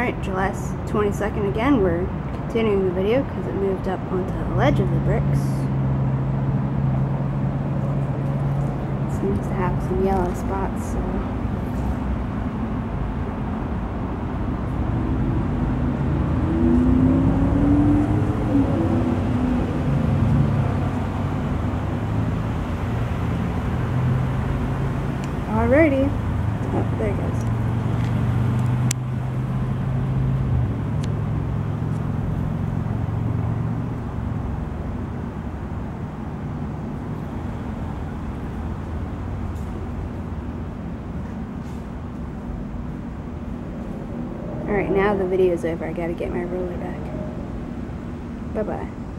Alright, July 22nd again, we're continuing the video because it moved up onto the ledge of the bricks. It seems to have some yellow spots, so... Alrighty. Oh, there it goes. Alright, now the video is over. I gotta get my roller back. Bye-bye.